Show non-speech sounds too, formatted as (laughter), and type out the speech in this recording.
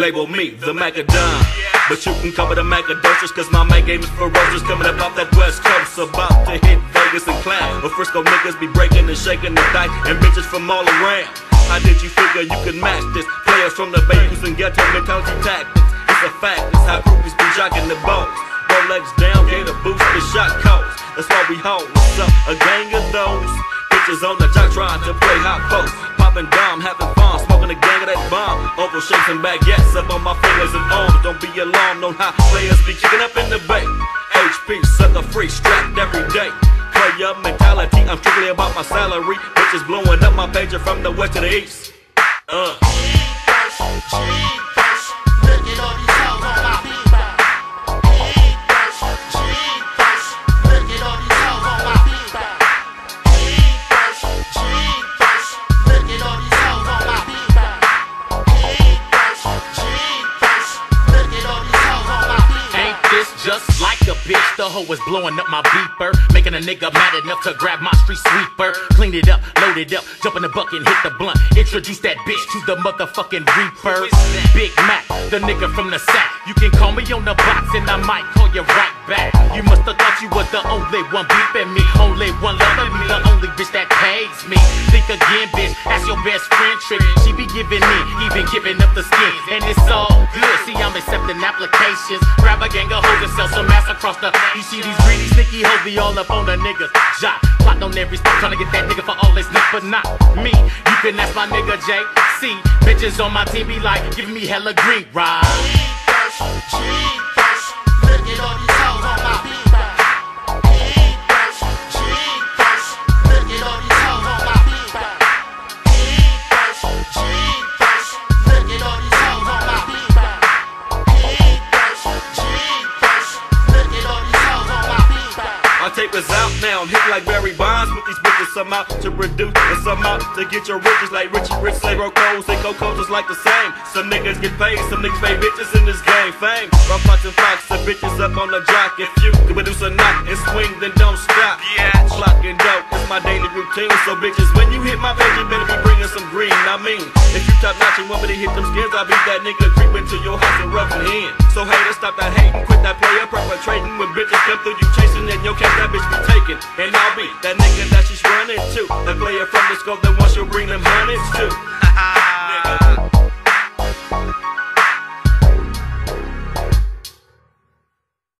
Label me the Macadam. But you can cover the Macadocious, cause my mic game is ferocious. Coming up off that west coast, about to hit Vegas and clown. But Frisco niggas be breaking and shaking the dice, and bitches from all around. How did you figure you could match this? Players from the Bay using ghetto mentality tactics. It's a fact, it's how groupies be jocking the balls. Rolex down, get a boost the shot calls. That's why we hold. What's up? A gang of those bitches on the jock trying to play hot post. Oval shapes and baguettes up on my fingers and arms. Don't be alarmed on how players be kicking up in the bay. HP, sucker free, strapped every day. Player mentality, I'm strictly about my salary. Bitches blowing up my pager from the west to the east. Uh. Just like a bitch? The hoe was blowing up my beeper, making a nigga mad enough to grab my street sweeper. Clean it up, load it up, jump in the bucket, and hit the blunt. Introduce that bitch to the motherfucking reaper. Big Mack, the nigga from the sack. You can call me on the box and I might call you right back. You must have thought you was the only one beeping me, only one loving me, the only bitch that pays me. Think again, bitch, that's your best friend trick. She be giving in, even giving up the skin, and it's all good. See, I'm accepting applications. Grab a gang of hoes and sell some ass across the. You see these greedy, sneaky hoes be all up on the niggas. Jock, plotting on every step, trying to get that nigga for all this nigga, but not me. You can ask my nigga JC. Bitches on my team be like, giving me hella green ride. Is out now, I'm hit like Barry Bonds with these bitches. Some out to produce and some out to get your riches like Richie Rich, say Coles, they go just like the same. Some niggas get paid, some niggas pay bitches in this game. Fame, fox and fox, the bitches up on the jock. If you can produce a knock and swing, then don't stop. Yeah, clock and dope, it's my daily routine. So bitches, when you hit my page, you better be bringing some green. I mean, if you top notch and want me to hit them skins, I'll be that nigga creeping to your house and rubbing in. So haters, stop that hating, player perpetrating. When bitches come through you chasing, and your cash that bitch be taking. And I'll be that nigga that she's running to. The player from the scope that wants you bring them hundreds to. (laughs) Nigga.